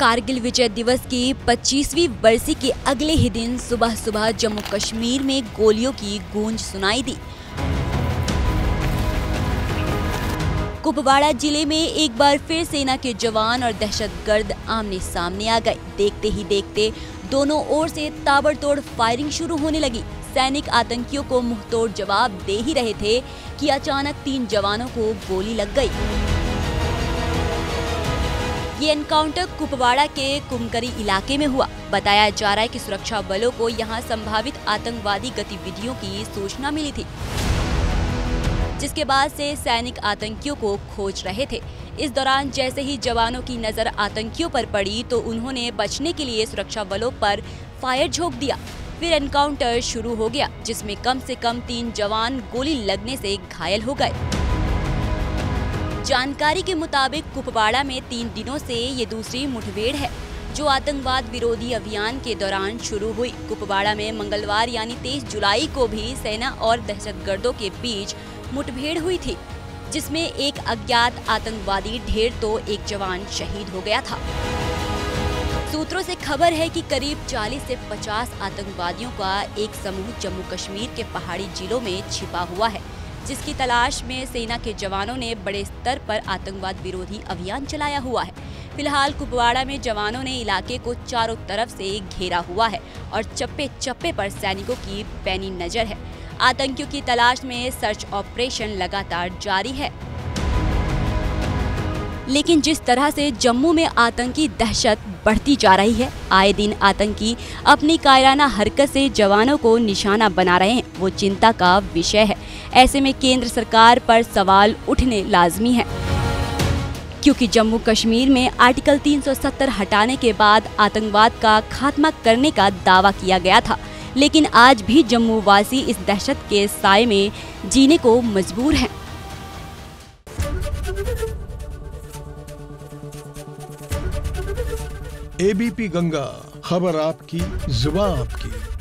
कारगिल विजय दिवस की 25वीं बरसी के अगले ही दिन सुबह सुबह जम्मू कश्मीर में गोलियों की गूंज सुनाई दी। कुपवाड़ा ज़िले में एक बार फिर सेना के जवान और दहशतगर्द आमने सामने आ गए। देखते ही देखते दोनों ओर से ताबड़तोड़ फायरिंग शुरू होने लगी। सैनिक आतंकियों को मुंहतोड़ जवाब दे ही रहे थे कि अचानक तीन जवानों को गोली लग गई। ये एनकाउंटर कुपवाड़ा के कुमकरी इलाके में हुआ। बताया जा रहा है कि सुरक्षा बलों को यहाँ संभावित आतंकवादी गतिविधियों की सूचना मिली थी, जिसके बाद से सैनिक आतंकियों को खोज रहे थे। इस दौरान जैसे ही जवानों की नज़र आतंकियों पर पड़ी तो उन्होंने बचने के लिए सुरक्षा बलों पर फायर झोंक दिया। फिर एनकाउंटर शुरू हो गया, जिसमें कम से कम तीन जवान गोली लगने से घायल हो गए। जानकारी के मुताबिक कुपवाड़ा में तीन दिनों से ये दूसरी मुठभेड़ है, जो आतंकवाद विरोधी अभियान के दौरान शुरू हुई। कुपवाड़ा में मंगलवार यानी 23 जुलाई को भी सेना और दहशतगर्दों के बीच मुठभेड़ हुई थी, जिसमें एक अज्ञात आतंकवादी ढेर तो एक जवान शहीद हो गया था। सूत्रों से खबर है कि करीब 40 से 50 आतंकवादियों का एक समूह जम्मू कश्मीर के पहाड़ी जिलों में छिपा हुआ है। जिसकी तलाश में सेना के जवानों ने बड़े स्तर पर आतंकवाद विरोधी अभियान चलाया हुआ है। फ़िलहाल कुपवाड़ा में जवानों ने इलाके को चारों तरफ़ से घेरा हुआ है और चप्पे चप्पे पर सैनिकों की पैनी नज़र है। आतंकियों की तलाश में सर्च ऑपरेशन लगातार जारी है। लेकिन जिस तरह से जम्मू में आतंकी दहशत बढ़ती जा रही है, आए दिन आतंकी अपनी कायराना हरकत से जवानों को निशाना बना रहे हैं, वो चिंता का विषय है। ऐसे में केंद्र सरकार पर सवाल उठने लाजमी है। क्योंकि जम्मू कश्मीर में आर्टिकल 370 हटाने के बाद आतंकवाद का खात्मा करने का दावा किया गया था। लेकिन आज भी जम्मू वासी इस दहशत के साय में जीने को मजबूर हैं। एबीपी गंगा, खबर आपकी, जुबा आपकी।